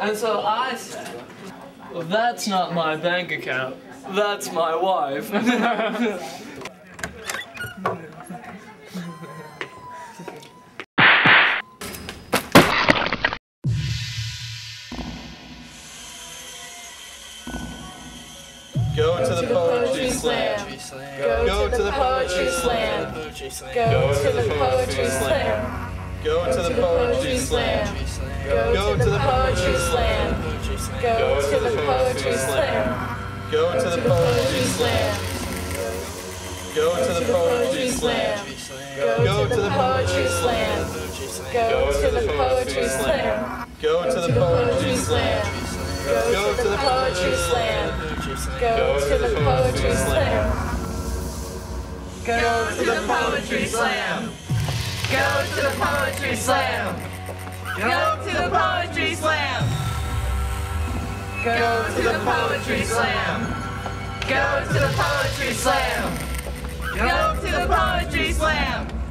And so I said, well, that's not my bank account. That's my wife. Go to the poetry slam. Go to the poetry slam. Go to the poetry slam. Go to the poetry slam. Go to the poetry slam. Go to the poetry slam. Go to the poetry slam. Go to the poetry slam. Go to the poetry slam. Go to the poetry slam. Go to the poetry slam. Go to the poetry slam. Go to the poetry slam. Go to the poetry slam. Go to the poetry slam. Go to the Go to the poetry slam. Go to the poetry slam. Go to the poetry slam.